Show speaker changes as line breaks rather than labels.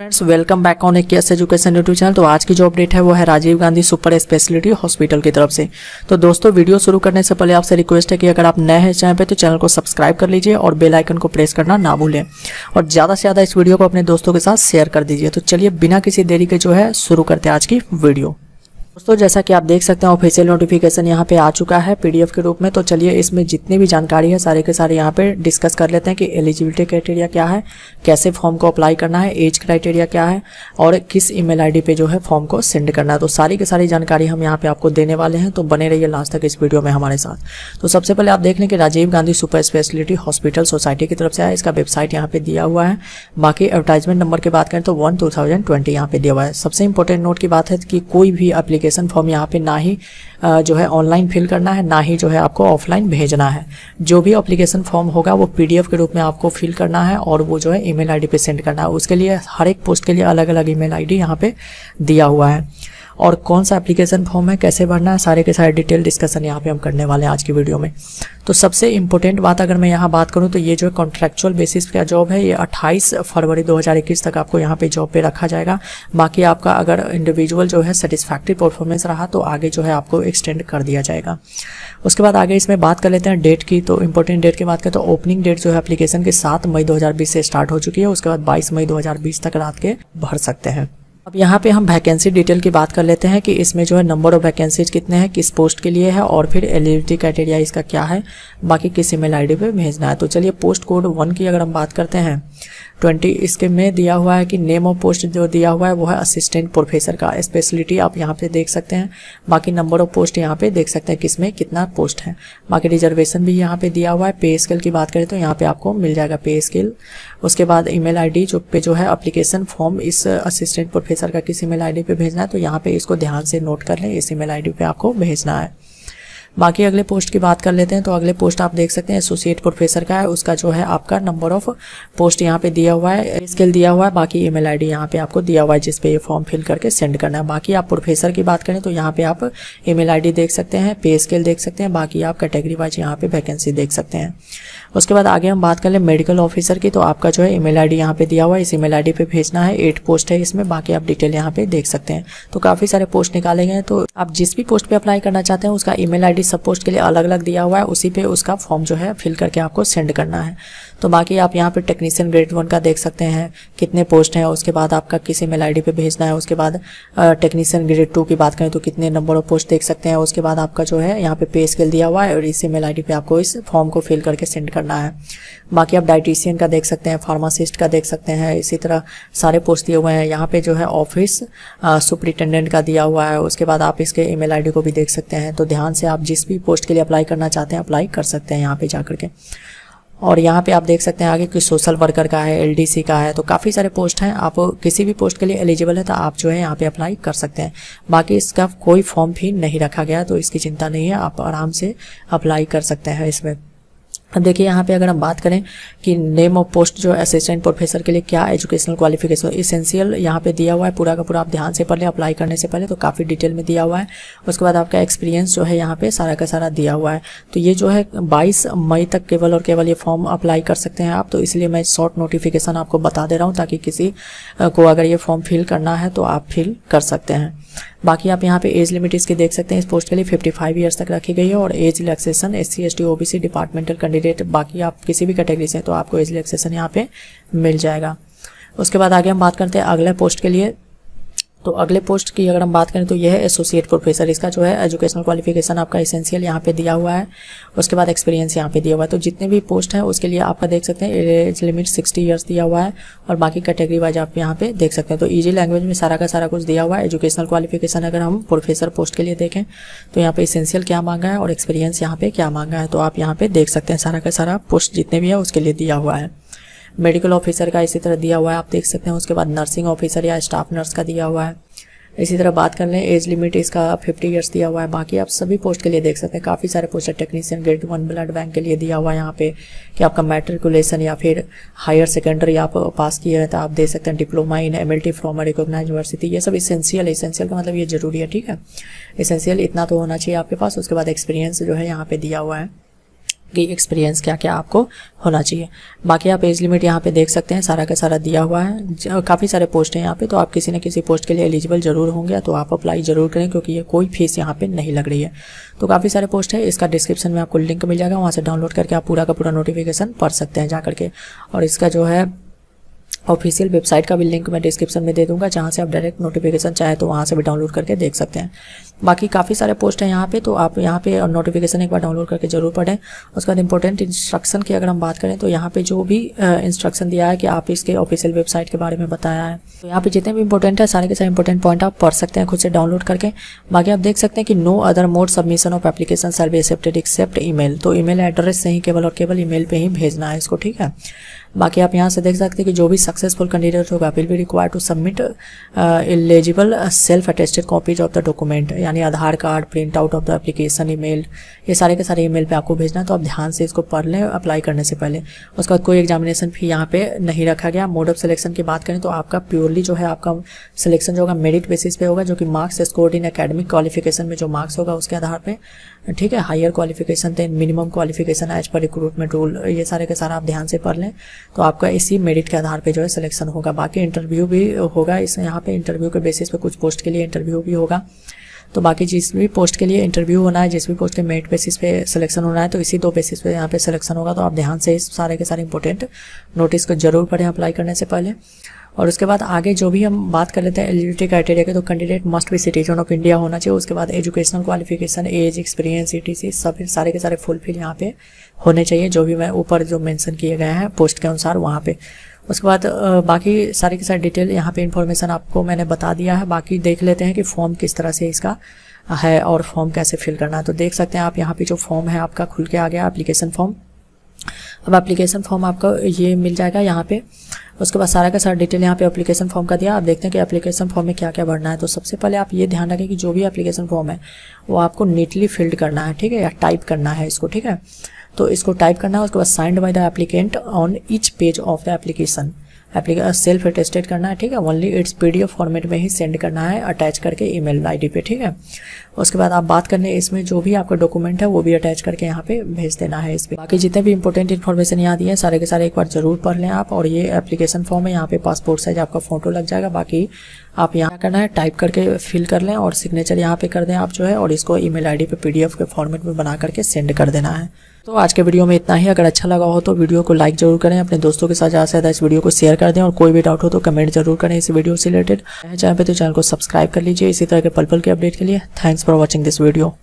Friends welcome back on एक case education YouTube channel तो आज की जो अपडेट है, वो है Rajiv Gandhi super speciality hospital की तरफ़ से। तो दोस्तों, वीडियो शुरू करने से पहले आपसे रिक्वेस्ट है कि अगर आप नए हैं चैनल पे तो चैनल को सब्सक्राइब कर लीजिए और बेल आइकन को प्रेस करना ना भूलें। और ज़्यादा से ज़्यादा इस वीडियो को अपने दोस्तों के साथ शेयर कर दीजिए। तो चलिए, बिना किसी देरी के जो है, शुरू करते हैं आज की वीडियो। दोस्तों, जैसा कि आप देख सकते हैं ऑफिशियल नोटिफिकेशन यहाँ पे आ चुका है पीडीएफ के रूप में। तो चलिए इसमें जितनी भी जानकारी है, सारे के सारे यहाँ पे डिस्कस कर लेते हैं कि एलिजिबिलिटी क्राइटेरिया क्या है, कैसे फॉर्म को अप्लाई करना है एज क्राइटेरिया क्या है, और किस ईमेल आईडी पे जो है फॉर्म को सेंड करना है। तो सारी की सारी जानकारी हम यहाँ पे आपको देने वाले हैं। तो बने रहिए लास्ट तक इस वीडियो में हमारे साथ। तो सबसे पहले आप देख लें कि Rajiv Gandhi super speciality hospital society की तरफ़ से आया। इसका वेबसाइट यहाँ पे दिया हुआ है। बाकी एडवर्टाइजमेंट नंबर की बात करें तो वन टू थाउज़ेंड ट्वेंटी यहाँ पे दिया हुआ है। सबसे इंपॉर्टेंट नोट की बात है कि कोई भी एप्लीकेशन फॉर्म यहाँ पे ना ही जो है ऑनलाइन फिल करना है, ना ही जो है आपको ऑफलाइन भेजना है। जो भी एप्लीकेशन फॉर्म होगा, वो पीडीएफ के रूप में आपको फिल करना है और वो जो है ईमेल आईडी पे सेंड करना है। उसके लिए, हर एक पोस्ट के लिए अलग अलग ईमेल आईडी यहाँ पे दिया हुआ है। और कौन सा एप्लीकेशन फॉर्म है, कैसे भरना है, सारे के सारे डिटेल डिस्कशन यहाँ पे हम करने वाले हैं आज की वीडियो में। तो सबसे इंपॉर्टेंट बात अगर मैं यहाँ बात करूँ तो ये जो कॉन्ट्रेक्चुअल बेसिस का जॉब है, ये 28 फरवरी 2021 तक आपको यहाँ पे जॉब पे रखा जाएगा। बाकी आपका अगर इंडिविजुअल जो है सेटिस्फैक्ट्री परफॉर्मेंस रहा तो आगे जो है आपको एक्सटेंड कर दिया जाएगा। उसके बाद आगे इसमें बात कर लेते हैं डेट की। तो इंपॉर्टेंट डेट की बात करें तो ओपनिंग डेट जो है एप्लीकेशन की सात मई दो हज़ार बीस से स्टार्ट हो चुकी है। उसके बाद बाईस मई दो हज़ार बीस तक रात के भर सकते हैं। अब यहाँ पे हम वैकेंसी डिटेल की बात कर लेते हैं कि इसमें जो है नंबर ऑफ़ वैकेंसीज कितने हैं, किस पोस्ट के लिए है और फिर एलिजिबिलिटी क्राइटेरिया इसका क्या है, बाकी किस ईमेल आईडी पे भेजना है। तो चलिए पोस्ट कोड वन की अगर हम बात करते हैं ट्वेंटी इसके में दिया हुआ है कि नेम ऑफ़ पोस्ट जो दिया हुआ है, वो है असिस्टेंट प्रोफेसर का स्पेशलिटी आप यहाँ पे देख सकते हैं। बाकी नंबर ऑफ़ पोस्ट यहाँ पे देख सकते हैं किसमें कितना पोस्ट है। बाकी रिजर्वेशन भी यहाँ पे दिया हुआ है। पे स्केल की बात करें तो यहाँ पे आपको मिल जाएगा पे स्केल उसके बाद ईमेल आईडी जो पे जो है अप्लीकेशन फॉर्म इस असिस्टेंट प्रोफेसर का किस ईमेल आईडी पे भेजना है तो यहाँ पे इसको ध्यान से नोट कर लें। इस ईमेल आईडी पे आपको भेजना है। बाकी अगले पोस्ट की बात कर लेते हैं तो अगले पोस्ट आप देख सकते हैं एसोसिएट प्रोफेसर का है, उसका जो है आपका नंबर ऑफ़ पोस्ट यहाँ पे दिया हुआ है स्किल दिया हुआ है, बाकी ईमेल आईडी यहाँ पे आपको दिया हुआ है जिसपे ये फॉर्म फिल करके सेंड करना है। बाकी आप प्रोफेसर की बात करें तो यहाँ पे आप ईमेल आईडी देख सकते हैं पे स्केल देख सकते हैं, बाकी आप कैटेगरी वाइज यहाँ पे वैकेंसी देख सकते हैं। उसके बाद आगे हम बात कर ले मेडिकल ऑफिसर की तो आपका जो है ईमेल आईडी यहाँ पे दिया हुआ है। इस ईमेल आईडी पे भेजना है। एट पोस्ट है इसमें। बाकी आप डिटेल यहाँ पे देख सकते हैं। तो काफ़ी सारे पोस्ट निकाले गए तो आप जिस भी पोस्ट पे अप्लाई करना चाहते हैं, उसका ईमेल आईडी सब पोस्ट के लिए अलग अलग दिया हुआ है। उसी पे उसका फॉर्म जो है फिल करके आपको सेंड करना है। तो बाकी आप यहाँ पे टेक्नीशियन ग्रेड वन का देख सकते हैं कितने पोस्ट हैं, उसके बाद आपका किस ईमेल आईडी पे भेजना है, उसके बाद टेक्नीशियन ग्रेड टू की बात करें तो कितने नंबर ऑफ़ पोस्ट देख सकते हैं, उसके बाद आपका जो है यहाँ पे पे स्केल दिया हुआ है और इस ईमेल आईडी पे आपको इस फॉर्म को फिल करके सेंड करना है। बाकी आप डाइटिशियन का देख सकते हैं फार्मासिस्ट का देख सकते हैं, इसी तरह सारे पोस्ट दिए हुए हैं। यहाँ पे जो है ऑफ़िस सुप्रिटेंडेंट का दिया हुआ है, उसके बाद आप इसके ईमेल आईडी को भी देख सकते हैं। तो ध्यान से आप जिस भी पोस्ट के लिए अप्लाई करना चाहते हैं अप्लाई कर सकते हैं यहाँ पे जाकर के। और यहाँ पे आप देख सकते हैं आगे कि सोशल वर्कर का है एलडीसी का है तो काफ़ी सारे पोस्ट हैं। आप किसी भी पोस्ट के लिए एलिजिबल है तो आप जो है यहाँ पे अप्लाई कर सकते हैं। बाकी इसका कोई फॉर्म भी नहीं रखा गया तो इसकी चिंता नहीं है, आप आराम से अप्लाई कर सकते हैं इसमें। अब देखिए, यहाँ पे अगर हम बात करें कि नेम ऑफ़ पोस्ट जो असिस्टेंट प्रोफेसर के लिए क्या एजुकेशनल क्वालिफिकेशन इसेंशियल यहाँ पे दिया हुआ है, पूरा का पूरा आप ध्यान से पढ़ अप्लाई करने से पहले तो काफ़ी डिटेल में दिया हुआ है। उसके बाद आपका एक्सपीरियंस जो है यहाँ पे सारा का सारा दिया हुआ है। तो ये जो है, बाईस मई तक केवल और केवल ये फॉर्म अप्लाई कर सकते हैं आप। तो इसलिए मैं शॉर्ट नोटिफिकेशन आपको बता दे रहा हूँ ताकि किसी को अगर ये फॉर्म फिल करना है तो आप फिल कर सकते हैं। बाकी आप यहाँ पे एज लिमिट इसकी देख सकते हैं। इस पोस्ट के लिए 55 फाइव ईयर्स तक रखी गई है और age relaxation S C S T OBC departmental candidate बाकी आप किसी भी कैटेगरी से तो आपको एज रिलैक्सेशन यहाँ पे मिल जाएगा। उसके बाद आगे हम बात करते हैं अगले पोस्ट के लिए। तो अगले पोस्ट की अगर हम बात करें तो यह है एसोसिएट प्रोफेसर इसका जो है एजुकेशनल क्वालिफिकेशन आपका इसेंशियल यहाँ पे दिया हुआ है। उसके बाद एक्सपीरियंस यहाँ पे दिया हुआ है। तो जितने भी पोस्ट हैं, उसके लिए आपका देख सकते हैं एज लिमिट सिक्सटी ईयर्स दिया हुआ है और बाकी कैटेगरी वाइज आप यहाँ पे देख सकते हैं। तो ईजी लैंग्वेज में सारा का सारा कुछ दिया हुआ है। एजुकेशनल क्वालिफिकेशन अगर हम प्रोफेसर पोस्ट के लिए देखें तो यहाँ पे इसेंशियल क्या मांगा है और एक्सपीरियंस यहाँ पे क्या मांगा है। तो आप यहाँ पे देख सकते हैं सारा का सारा पोस्ट जितने भी है, उसके लिए दिया हुआ है। मेडिकल ऑफिसर का इसी तरह दिया हुआ है। आप देख सकते हैं, उसके बाद नर्सिंग ऑफिसर या स्टाफ नर्स का दिया हुआ है। इसी तरह बात कर लें, एज लिमिट इसका 50 इयर्स दिया हुआ है। बाकी आप सभी पोस्ट के लिए देख सकते हैं, काफ़ी सारे पोस्ट है। Technician grade one blood bank के लिए दिया हुआ है यहाँ पे कि आपका मैट्रिकुलेशन या फिर हायर सेकेंडरी आप पास किया है तो आप दे सकते हैं, diploma in M L T from recognise university. ये सब इसेंशियल इसेंशियल का मतलब ये ज़रूरी है, ठीक है? इसेंशियल इतना तो होना चाहिए आपके पास, उसके बाद एक्सपीरियंस जो है यहाँ पे दिया हुआ है। कि एक्सपीरियंस क्या क्या आपको होना चाहिए। बाकी आप एज लिमिट यहाँ पे देख सकते हैं, सारा का सारा दिया हुआ है। काफ़ी सारे पोस्ट हैं यहाँ पे तो आप किसी न किसी पोस्ट के लिए एलिजिबल ज़रूर होंगे तो आप अप्लाई ज़रूर करें, क्योंकि ये कोई फ़ीस यहाँ पे नहीं लग रही है। तो काफ़ी सारे पोस्ट है, इसका डिस्क्रिप्शन में आपको लिंक मिल जाएगा, वहाँ से डाउनलोड करके आप पूरा का पूरा नोटिफिकेशन पढ़ सकते हैं जा करके और इसका जो है ऑफिशियल वेबसाइट का भी लिंक मैं डिस्क्रिप्शन में दे दूँगा, जहाँ से आप डायरेक्ट नोटिफिकेशन चाहे तो वहाँ से भी डाउनलोड करके देख सकते हैं। बाकी काफ़ी सारे पोस्ट हैं यहाँ पे तो आप यहाँ पे नोटिफिकेशन एक बार डाउनलोड करके ज़रूर पढ़ें। उसके बाद इंपॉर्टेंट इंस्ट्रक्शन की अगर हम बात करें तो यहाँ पे जो भी इंस्ट्रक्शन दिया है कि आप इसके ऑफिशियल वेबसाइट के बारे में बताया है। तो यहाँ पे जितने भी इंपॉर्टेंट है, सारे के सारे इंपॉर्टेंट पॉइंट आप पढ़ सकते हैं, खुद से डाउनलोड करके। बाकी आप देख सकते हैं कि no other mode submission of application survey accepted accept email तो ईमेल एड्रेस से ही केवल और केवल ईमेल पे ही भेजना है इसको, ठीक है? बाकी आप यहाँ से देख सकते हैं कि जो भी सक्सेसफुल कैंडिडेट होगा will be require to submit eligible self attested copies of the document यानी Aadhaar card print out of the application email ये सारे के सारे ईमेल पे आपको भेजना है तो आप ध्यान से इसको पढ़ लें अप्लाई करने से पहले। उसके बाद कोई एग्जामिनेशन फ़ी यहाँ पे नहीं रखा गया। मोड ऑफ़ सिलेक्शन की बात करें तो आपका प्योरली जो है, आपका सिलेक्शन जो होगा मेरिट बेसिस पे होगा, जो कि marks scored in academic qualification में जो मार्क्स होगा, उसके आधार पर ठीक है higher qualification the minimum qualification as per recruitment rule ये सारे के सारा आप ध्यान से पढ़ लें तो आपका इसी मेरिट के आधार पे जो है सिलेक्शन होगा। बाकी इंटरव्यू भी होगा, इस यहाँ पे इंटरव्यू के बेसिस पे कुछ पोस्ट के लिए इंटरव्यू भी होगा। तो बाकी जिस भी पोस्ट के लिए इंटरव्यू होना है, जिस भी पोस्ट के मेरिट बेसिस पे सिलेक्शन होना है तो इसी दो बेसिस पे यहाँ पे सिलेक्शन होगा। तो आप ध्यान से इस सारे के सारे इंपॉर्टेंट नोटिस को ज़रूर पढ़ें अप्लाई करने से पहले। और उसके बाद आगे जो भी हम बात कर लेते हैं एलिजिबिलिटी क्राइटेरिया के तो candidate must be citizen of India होना चाहिए। उसके बाद educational qualification age experience etc सब सारे के सारे फुलफिल यहाँ पे होने चाहिए। जो भी मैं ऊपर जो मेंशन किए गए हैं पोस्ट के अनुसार वहाँ पे। उसके बाद बाकी सारे की सारी डिटेल यहाँ पे इन्फॉर्मेशन आपको मैंने बता दिया है। बाकी देख लेते हैं कि फॉर्म किस तरह से इसका है और फॉर्म कैसे फिल करना है। तो देख सकते हैं आप यहाँ पे जो फॉर्म है आपका खुल के आ गया एप्लीकेशन फॉर्म अब एप्लीकेशन फॉर्म आपका ये मिल जाएगा यहाँ पे। उसके बाद सारा का सारा डिटेल यहाँ पे एप्लीकेशन फॉर्म का दिया। आप देखते हैं कि एप्लीकेशन फॉर्म में क्या क्या भरना है। तो सबसे पहले आप ये ध्यान रखें कि जो भी एप्लीकेशन फॉर्म है, वो आपको नीटली फिल्ड करना है, ठीक है? या टाइप करना है इसको, ठीक है? तो इसको टाइप करना है, उसके बाद signed by the applicant on each page of the application application self attested करना है, ठीक है? ओनली इट्स पीडीएफ फॉर्मेट में ही सेंड करना है अटैच करके ईमेल आईडी पे, ठीक है? उसके बाद आप बात करने, इसमें जो भी आपका डॉक्यूमेंट है, वो भी अटैच करके यहाँ पे भेज देना है इस पर बाकी जितने भी इंपॉर्टेंट इन्फॉर्मेशन यहाँ दी है, सारे के सारे एक बार ज़रूर पढ़ लें आप, और ये एप्लीकेशन फॉर्म है, यहाँ पे पासपोर्ट साइज़ आपका फ़ोटो लग जाएगा। बाकी आप यहाँ करना है टाइप करके फिल कर लें, और सिग्नेचर यहाँ पे कर दें आप जो है, और इसको ईमेल आईडी पे पीडीएफ के फॉर्मेट में बना करके सेंड कर देना है। तो आज के वीडियो में इतना ही। अगर अच्छा लगा हो तो वीडियो को लाइक ज़रूर करें, अपने दोस्तों के साथ ज़्यादा से ज़्यादा इस वीडियो को शेयर कर दें और कोई भी डाउट हो तो कमेंट ज़रूर करें इस वीडियो से रिलेटेड चाहे पर तो चैनल को सब्सक्राइब कर लीजिए। इसी तरह के पल पल के अपडेट के लिए thanks for watching this video